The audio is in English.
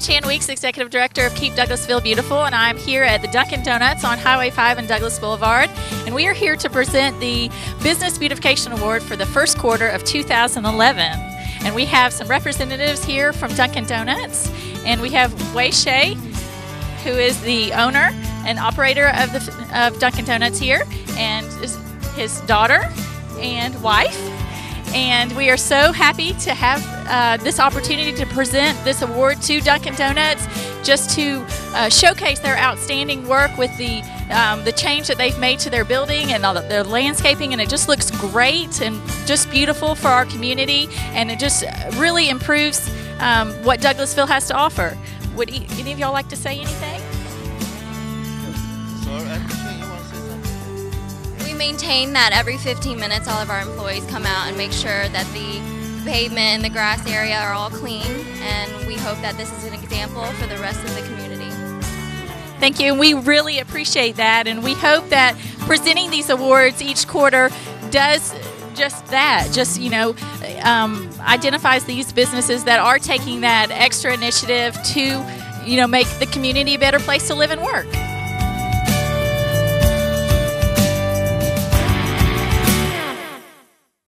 Weeks, Executive Director of Keep Douglasville Beautiful, and I'm here at the Dunkin' Donuts on Highway 5 and Douglas Boulevard. And we are here to present the Business Beautification Award for the first quarter of 2011. And we have some representatives here from Dunkin' Donuts, and we have Wei Shea, who is the owner and operator of the of Dunkin' Donuts here, and his daughter and wife and we are so happy to have uh, this opportunity to present this award to Dunkin' Donuts just to uh, showcase their outstanding work with the um, the change that they've made to their building and all the, their landscaping and it just looks great and just beautiful for our community and it just really improves um, what Douglasville has to offer. Would any of y'all like to say anything? Maintain that every 15 minutes all of our employees come out and make sure that the pavement and the grass area are all clean and we hope that this is an example for the rest of the community. Thank you. And we really appreciate that and we hope that presenting these awards each quarter does just that just you know um, identifies these businesses that are taking that extra initiative to you know make the community a better place to live and work